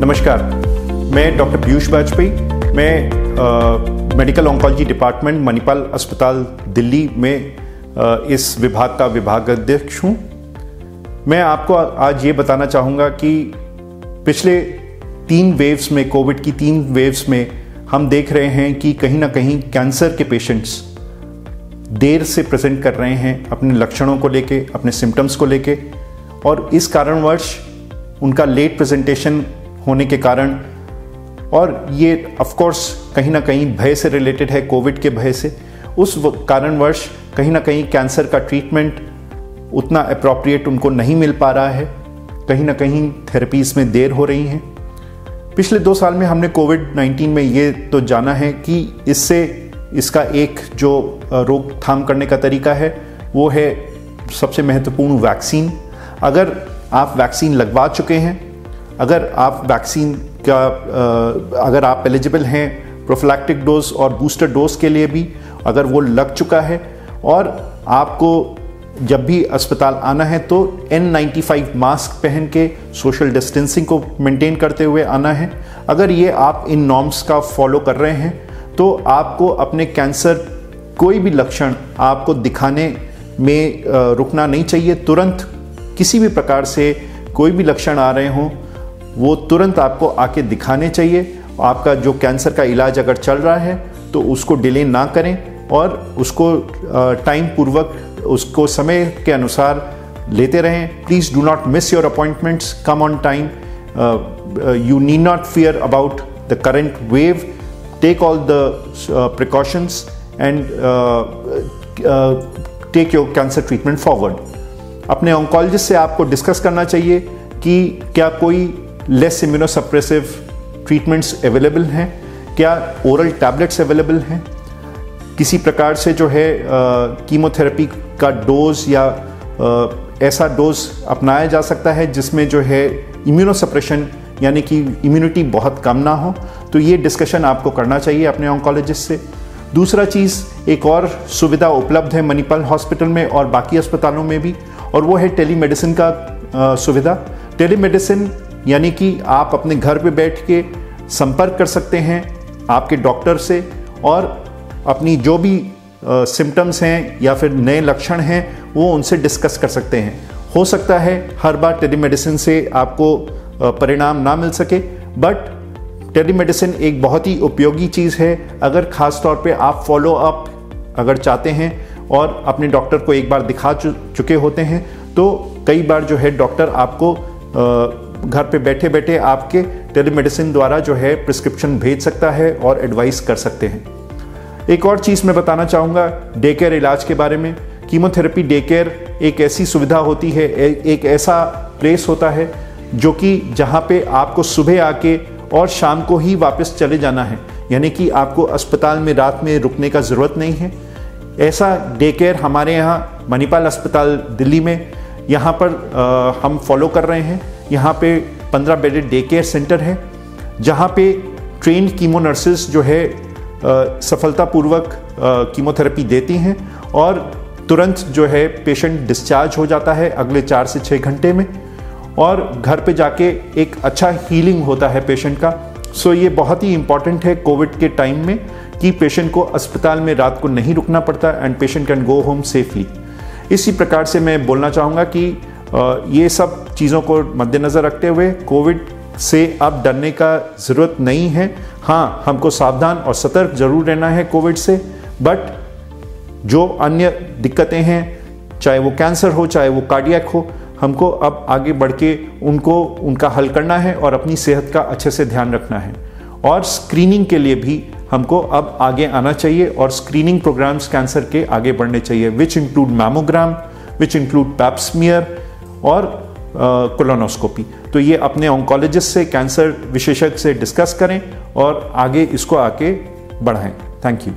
नमस्कार। मैं डॉक्टर पीयूष वाजपेयी मैं मेडिकल ऑन्कोलॉजी डिपार्टमेंट मणिपाल अस्पताल दिल्ली में आ, इस विभाग का विभाग अध्यक्ष हूँ। मैं आपको आज ये बताना चाहूँगा कि पिछले तीन वेव्स में कोविड की तीन वेव्स में हम देख रहे हैं कि कहीं ना कहीं कैंसर के पेशेंट्स देर से प्रेजेंट कर रहे हैं अपने लक्षणों को लेके अपने सिम्टम्स को लेके। और इस कारणवश उनका लेट प्रेजेंटेशन होने के कारण। और ये ऑफ़ कोर्स कहीं ना कहीं भय से रिलेटेड है कोविड के भय से। उस कारणवश कहीं ना कहीं कैंसर का ट्रीटमेंट उतना अप्रोप्रिएट उनको नहीं मिल पा रहा है। कहीं ना कहीं थेरेपीज में देर हो रही हैं। पिछले दो साल में हमने कोविड 19 में ये तो जाना है कि इससे इसका एक जो रोकथाम करने का तरीका है, वो है सबसे महत्वपूर्ण वैक्सीन अगर आप वैक्सीन लगवा चुके हैं अगर आप वैक्सीन का अगर आप एलिजिबल हैं प्रोफिलैक्टिक डोज और बूस्टर डोज के लिए भी, अगर वो लग चुका है और आपको जब भी अस्पताल आना है तो N95 मास्क पहन के सोशल डिस्टेंसिंग को मेंटेन करते हुए आना है। अगर ये आप इन नॉर्म्स का फॉलो कर रहे हैं तो आपको अपने कैंसर कोई भी लक्षण आपको दिखाने में रुकना नहीं चाहिए। तुरंत किसी भी प्रकार से कोई भी लक्षण आ रहे हों वो तुरंत आपको आके दिखाने चाहिए। आपका जो कैंसर का इलाज अगर चल रहा है तो उसको डिले ना करें और उसको टाइम पूर्वक उसको समय के अनुसार लेते रहें। Please do not miss your appointments come on time you need not fear about the current wave take all the precautions and take your cancer treatment forward अपने ऑन्कोलॉजिस्ट से आपको डिस्कस करना चाहिए कि क्या कोई लेस इम्यूनोसप्रेसिव ट्रीटमेंट्स अवेलेबल हैं? क्या ओरल टैबलेट्स अवेलेबल हैं? किसी प्रकार से जो है कीमोथेरेपी का डोज या आ, ऐसा डोज अपनाया जा सकता है जिसमें जो है इम्यूनोसप्रेशन यानी कि इम्यूनिटी बहुत कम ना हो? तो ये डिस्कशन आपको करना चाहिए अपने ऑन्कोलॉजिस्ट से। दूसरा चीज़ एक और सुविधा उपलब्ध है मणिपाल हॉस्पिटल में और बाकी अस्पतालों में भी और वो है टेलीमेडिसिन का सुविधा। टेलीमेडिसिन यानी कि आप अपने घर पे बैठ के संपर्क कर सकते हैं आपके डॉक्टर से और अपनी जो भी सिम्टम्स हैं या फिर नए लक्षण हैं, वो उनसे डिस्कस कर सकते हैं। हो सकता है हर बार टेलीमेडिसिन से आपको परिणाम ना मिल सके बट टेलीमेडिसिन एक बहुत ही उपयोगी चीज़ है। अगर ख़ास तौर पे आप फॉलो अप अगर चाहते हैं और अपने डॉक्टर को एक बार दिखा चुके होते हैं तो कई बार जो है डॉक्टर आपको घर पे बैठे बैठे आपके टेलीमेडिसिन द्वारा जो है प्रिस्क्रिप्शन भेज सकता है और एडवाइस कर सकते हैं। एक और चीज़ मैं बताना चाहूँगा डे केयर इलाज के बारे में। कीमोथेरेपी डे केयर एक ऐसी सुविधा होती है एक ऐसा प्लेस होता है जो कि जहाँ पे आपको सुबह आके और शाम को ही वापस चले जाना है। यानी कि आपको अस्पताल में रात में रुकने का ज़रूरत नहीं है। ऐसा डे केयर हमारे यहाँ मणिपाल अस्पताल दिल्ली में यहाँ पर आ, हम फॉलो कर रहे हैं। यहाँ पे 15 बेडेड डे केयर सेंटर है, जहाँ पे ट्रेंड कीमो नर्सेज जो है सफलतापूर्वक कीमोथेरेपी देती हैं और तुरंत जो है पेशेंट डिस्चार्ज हो जाता है अगले चार से छः घंटे में और घर पे जाके एक अच्छा हीलिंग होता है पेशेंट का। सो ये बहुत ही इंपॉर्टेंट है कोविड के टाइम में कि पेशेंट को अस्पताल में रात को नहीं रुकना पड़ता and patient can go home safely इसी प्रकार से मैं बोलना चाहूँगा कि ये सब चीज़ों को मद्देनज़र रखते हुए कोविड से अब डरने का ज़रूरत नहीं है। हाँ हमको सावधान और सतर्क ज़रूर रहना है कोविड से बट जो अन्य दिक्कतें हैं, चाहे वो कैंसर हो, चाहे वो कार्डियक हो, हमको अब आगे बढ़ के उनको, उनका हल करना है और अपनी सेहत का अच्छे से ध्यान रखना है। और स्क्रीनिंग के लिए भी हमको अब आगे आना चाहिए और स्क्रीनिंग प्रोग्राम्स कैंसर के आगे बढ़ने चाहिए which include mammogram which include pap smear और कोलोनोस्कोपी तो ये अपने ऑन्कोलॉजिस्ट से कैंसर विशेषज्ञ से डिस्कस करें और आगे इसको आके बढ़ाएँ. Thank you